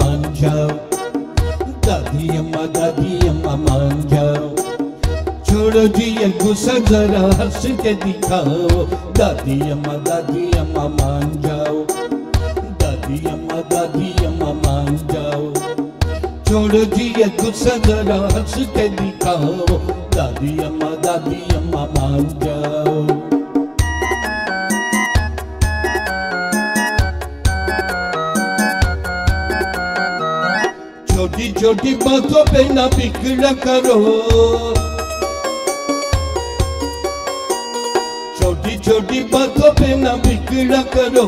मांझाओ दादियम्मा दादियम्मा मांझाओ छोड़ो जी ये गुस्सा जरा हंस के दिखाओ। दादियम्मा दादियम्मा मांझाओ दादियम्मा दादियम्मा छोड़ो जी ये गुस्सा जरा दिखाओ। दादियम्मा दादियम्मा मांझाओ छोटी छोटी बातों पे ना बिगड़ा करो। छोटी छोटी बातों पे ना बिगड़ा करो।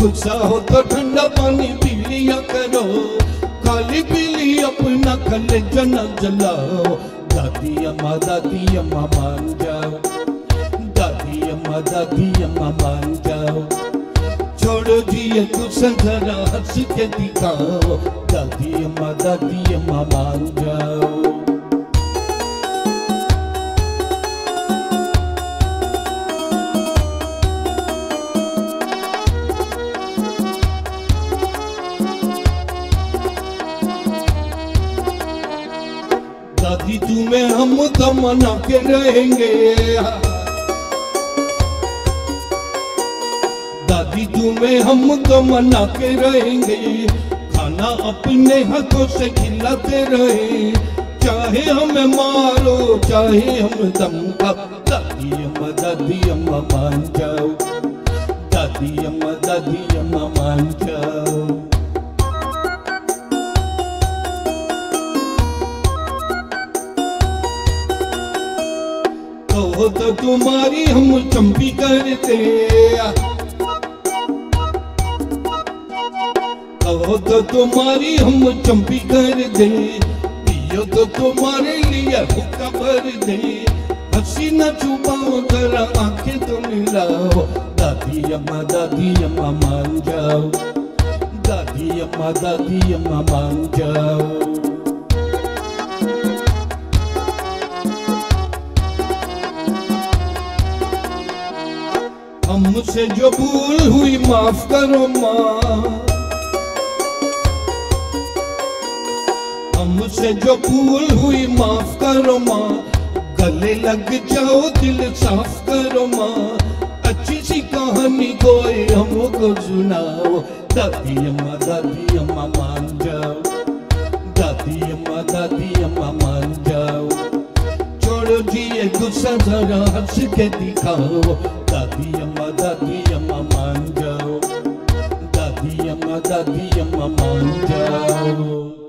गुस्सा हो तो ठंडा पानी पी लिया करो। खाली पीली अपना कलेजा न जलाओ। दादी अम्मा दादी अम्मा मान जाओ। दादी अम्मा दादी अम्मा मान जाओ। छोड़ो जी ये गुस्सा हंस के दिखाओ। दादी दादी अम्मा मान दादी तुम्हें हम तो मना के रहेंगे। दादी, तुम्हें हम तो मना के रहेंगे। खाना अपने हाथों से खिलाते रहे। चाहे हमें मारो, चाहे हम दम दादी अम्मा दादी अम्मा मान जाओ। दादी अम्मा दादी अम्मा मान जाओ। कहो तो तुम्हारी हम चंपी करते। कहो तो तुम्हारी हम चंपी कर दे। पियो तो तुम्हारे लिए हुक्का भर दे। हँसी न छुपाओ, जरा आँखें तो मिलाओ दादी अम्मा दादी अम्मा मान जाओ। दादी अम्मा दादी अम्मा मान जाओ। हमसे जो भूल हुई, माफ़ करो माँ। हमसे जो भूल हुई, माफ़ करो माँ। गले लग जाओ, दिल साफ़ करो माँ। अच्छी सी कहानी कोई हमको सुनाओ। दादी अम्मा दादी अम्मा मान जाओ। दादी अम्मा दादी अम्मा मान जाओ। छोड़ो जी ये गुस्सा, जरा हंस के दिखाओ। दादी अम्मा दादी अम्मा मान जाओ। दादी अम्मा दादी अम्मा मान जाओ।